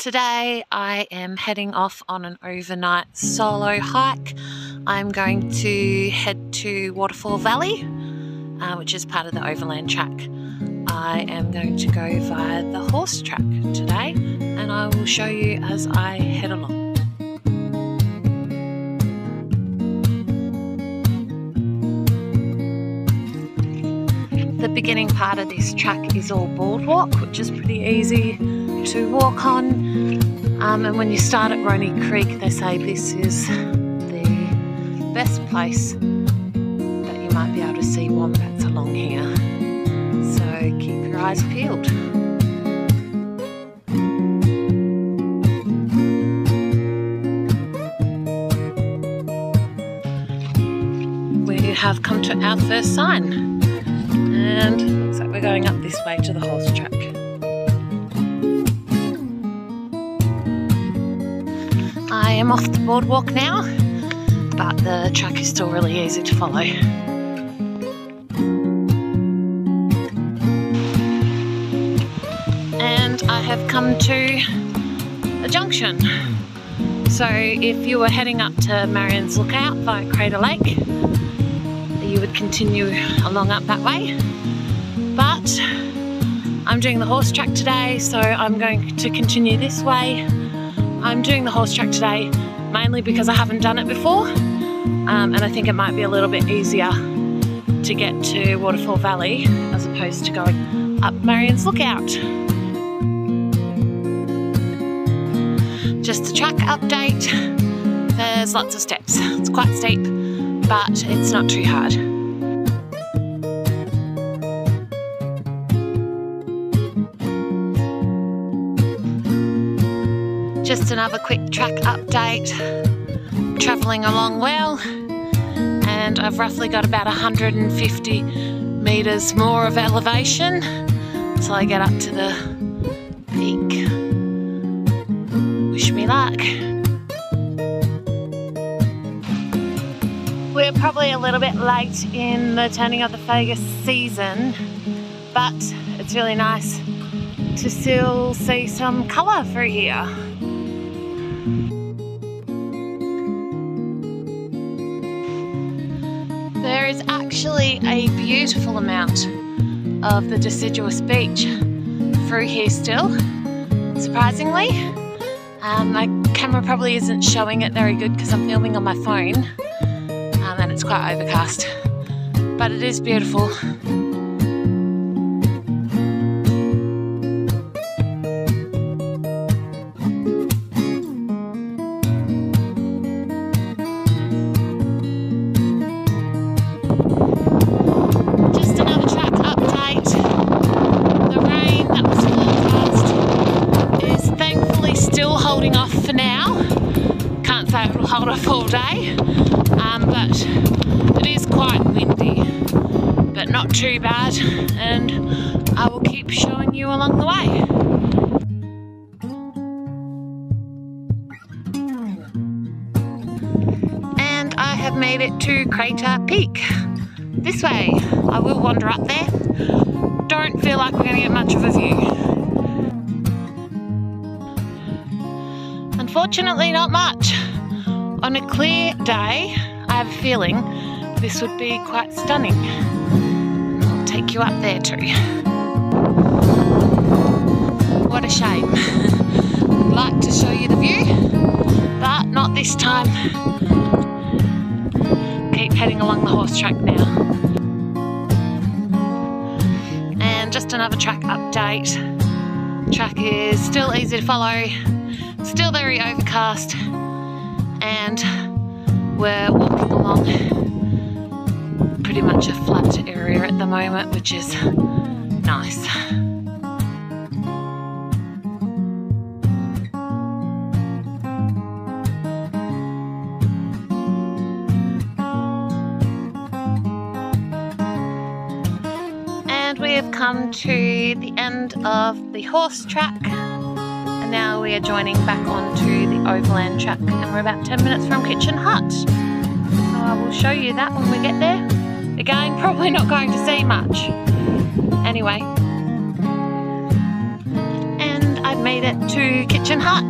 Today I am heading off on an overnight solo hike. I'm going to head to Waterfall Valley, uh, which is part of the overland track. I am going to go via the horse track today and I will show you as I head along. The beginning part of this track is all boardwalk, which is pretty easy to walk on. Um, and when you start at Ronny Creek, they say this is the best place that you might be able to see wombats along here. So keep your eyes peeled. We have come to our first sign and looks like we're going up this way to the horse track. Am off the boardwalk now, but the track is still really easy to follow. And I have come to a junction. So if you were heading up to Marion's Lookout via Crater Lake, you would continue along up that way. But I'm doing the horse track today, so I'm going to continue this way I'm doing the horse track today mainly because I haven't done it before um, and I think it might be a little bit easier to get to Waterfall Valley as opposed to going up Marion's Lookout. Just a track update. There's lots of steps. It's quite steep, but it's not too hard. Just another quick track update. Travelling along well, and I've roughly got about 150 metres more of elevation until I get up to the peak. Wish me luck. We're probably a little bit late in the turning of the Fagus season, but it's really nice to still see some colour through here. Actually a beautiful amount of the deciduous beech through here still, surprisingly. Um, my camera probably isn't showing it very good because I'm filming on my phone um, and it's quite overcast, but it is beautiful. Have made it to Crater Peak. This way. I will wander up there. Don't feel like we're going to get much of a view. Unfortunately, not much. On a clear day, I have a feeling this would be quite stunning. I'll take you up there too. What a shame. I'd like to show you the view, but not this time. Heading along the horse track now. And just another track update. Track is still easy to follow, still very overcast, and we're walking along pretty much a flat area at the moment, which is nice. We have come to the end of the horse track. And now we are joining back onto the overland track and we're about 10 minutes from Kitchen Hut. So I will show you that when we get there. Again, probably not going to see much. Anyway. And I've made it to Kitchen Hut.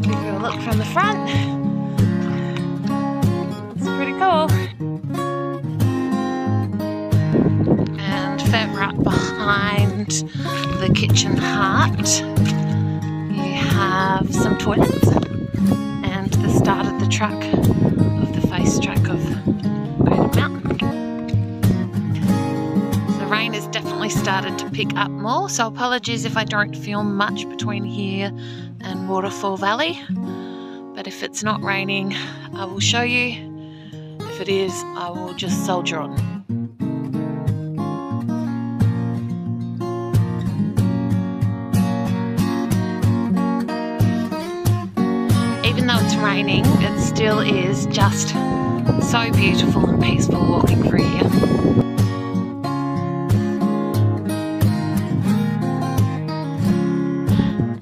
Give you a look from the front. It's pretty cool. Up behind the Kitchen Hut, you have some toilets and the start of the truck of the face track of Crater Mountain. The rain has definitely started to pick up more, so apologies if I don't film much between here and Waterfall Valley. But if it's not raining, I will show you. If it is, I will just soldier on. Raining, it still is just so beautiful and peaceful walking through here.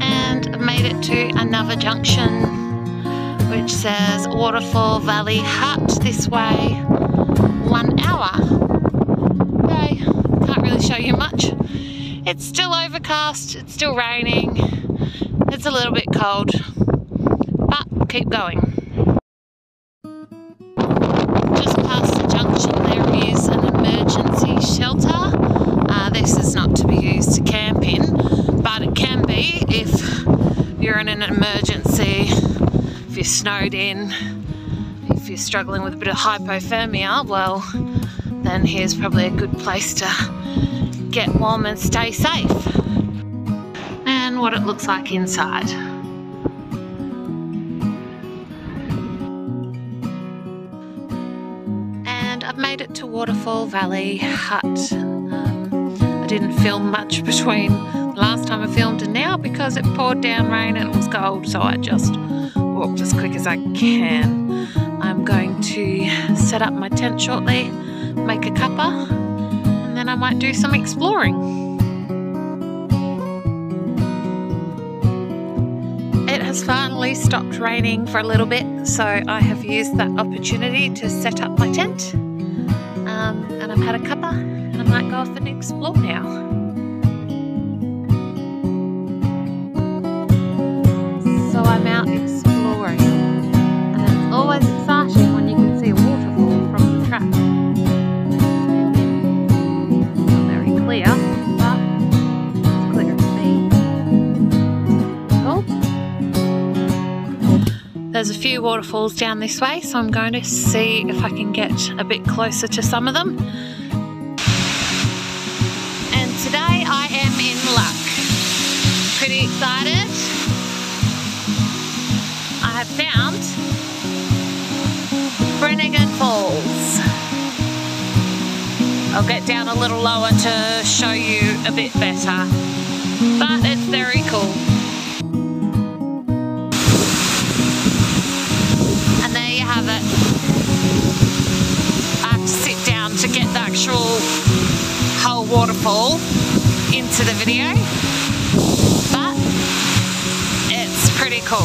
And I've made it to another junction which says Waterfall Valley Hut this way, one hour. Okay, can't really show you much. It's still overcast, it's still raining, it's a little bit cold, keep going. Just past the junction there is an emergency shelter. Uh, this is not to be used to camp in, but it can be if you're in an emergency, if you're snowed in, if you're struggling with a bit of hypothermia, well, then here's probably a good place to get warm and stay safe. And what it looks like inside. Waterfall Valley Hut. Um, I didn't film much between the last time I filmed and now because it poured down rain and it was cold, so I just walked as quick as I can. I'm going to set up my tent shortly, make a cuppa, and then I might do some exploring. It has finally stopped raining for a little bit, so I have used that opportunity to set up my tent. I've had a cuppa, and I might go off and explore now. So I'm out waterfalls down this way, so I'm going to see if I can get a bit closer to some of them. And today I am in luck. Pretty excited. I have found Brennigan Falls. I'll get down a little lower to show you a bit better, but it's very cool. Waterfall into the video, but it's pretty cool.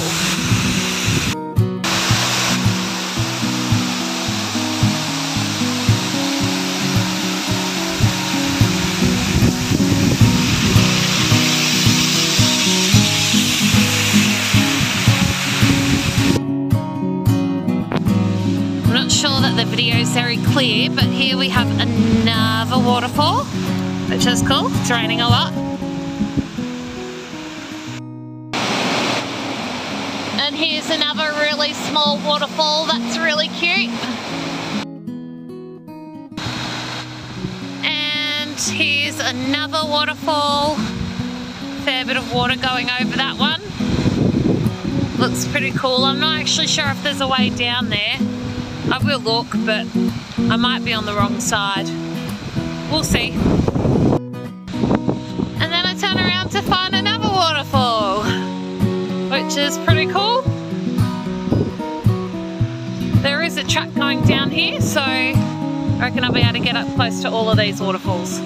I'm not sure that the video is very clear, but here we have another waterfall, which is cool. It's raining a lot. And here's another really small waterfall that's really cute. And here's another waterfall. Fair bit of water going over that one. Looks pretty cool. I'm not actually sure if there's a way down there. I will look, but I might be on the wrong side. We'll see. Is pretty cool. There is a track going down here, so I reckon I'll be able to get up close to all of these waterfalls.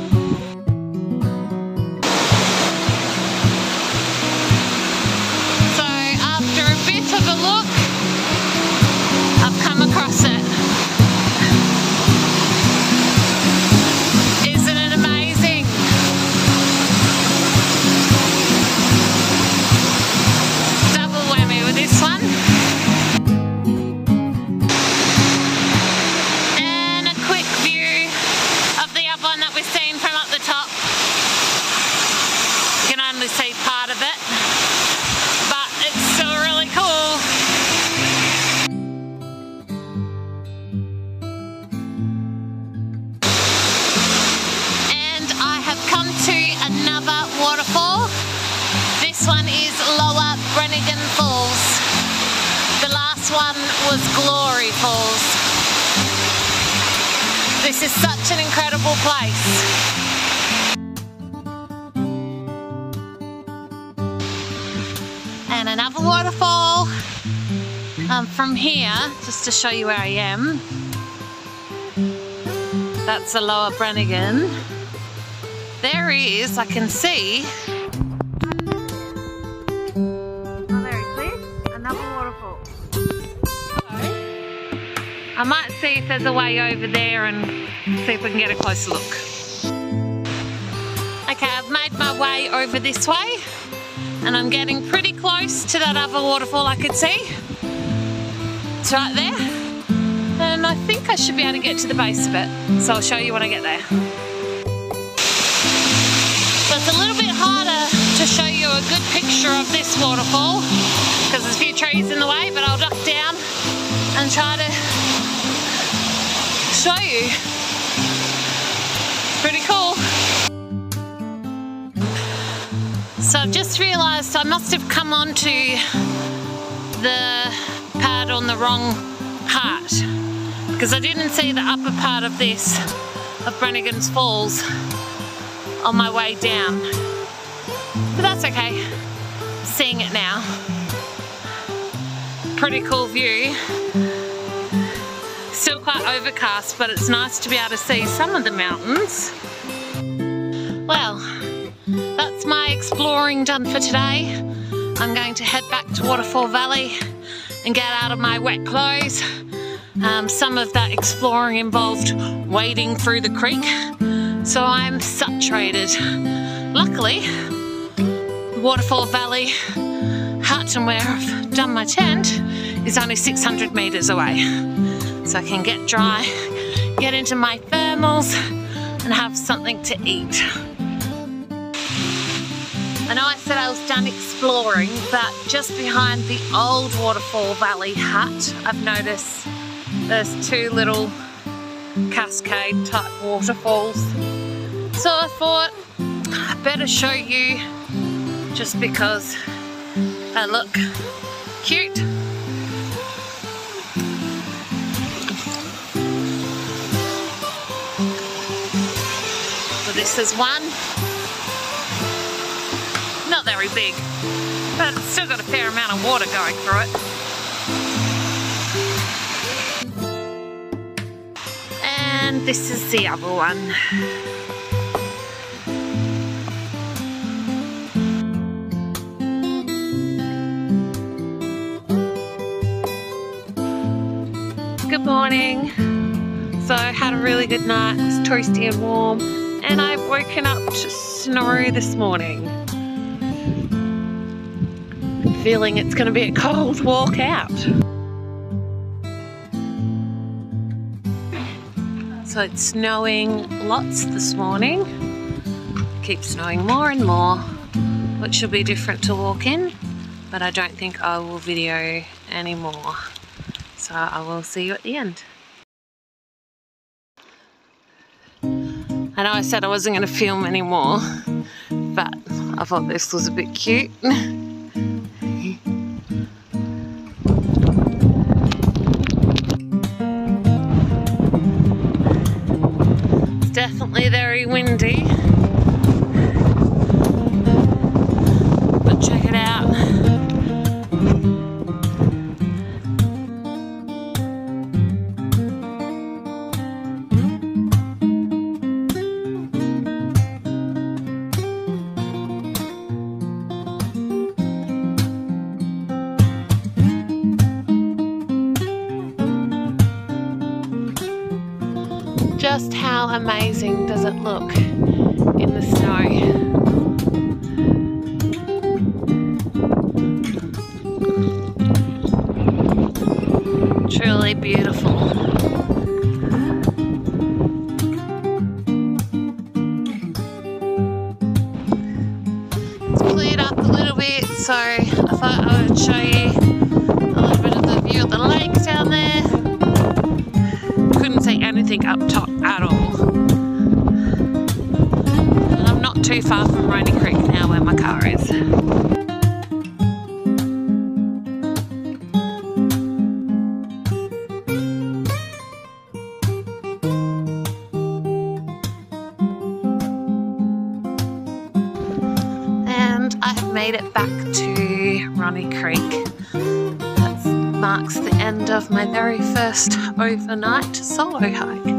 Last one was Glory Falls. This is such an incredible place. And another waterfall. Um, from here, just to show you where I am, that's the lower Brannigan. There is, I can see. I might see if there's a way over there and see if we can get a closer look. Okay, I've made my way over this way and I'm getting pretty close to that other waterfall I could see. It's right there. And I think I should be able to get to the base of it. So I'll show you when I get there. So it's a little bit harder to show you a good picture of this waterfall because there's a few trees in the way, but I'll duck down and try to you. Pretty cool. So I've just realised I must have come onto the pad on the wrong part because I didn't see the upper part of this of Brannigan's Falls on my way down. But that's okay. Seeing it now. Pretty cool view. Still quite overcast, but it's nice to be able to see some of the mountains. Well, that's my exploring done for today. I'm going to head back to Waterfall Valley and get out of my wet clothes. Um, some of that exploring involved wading through the creek, so I'm saturated. Luckily, Waterfall Valley hut and where I've done my tent is only 600 metres away. So I can get dry, get into my thermals and have something to eat. I know I said I was done exploring, but just behind the old Waterfall Valley hut, I've noticed there's two little cascade type waterfalls. So I thought I better show you just because they look cute. This is one. Not very big, but it's still got a fair amount of water going through it. And this is the other one. Good morning. So I had a really good night, it was toasty and warm, and I've woken up to snow this morning. Feeling it's going to be a cold walk out. So it's snowing lots this morning. Keeps snowing more and more, which will be different to walk in, but I don't think I will video anymore. So I will see you at the end. I know I said I wasn't going to film anymore, but I thought this was a bit cute. Definitely very windy. Amazing does it look in the snow? Truly beautiful. It's cleared up a little bit, so I thought I would show you a little bit of the view of the lake down there. Couldn't see anything up far from Ronny Creek now where my car is. and I have made it back to Ronny Creek. That marks the end of my very first overnight solo hike.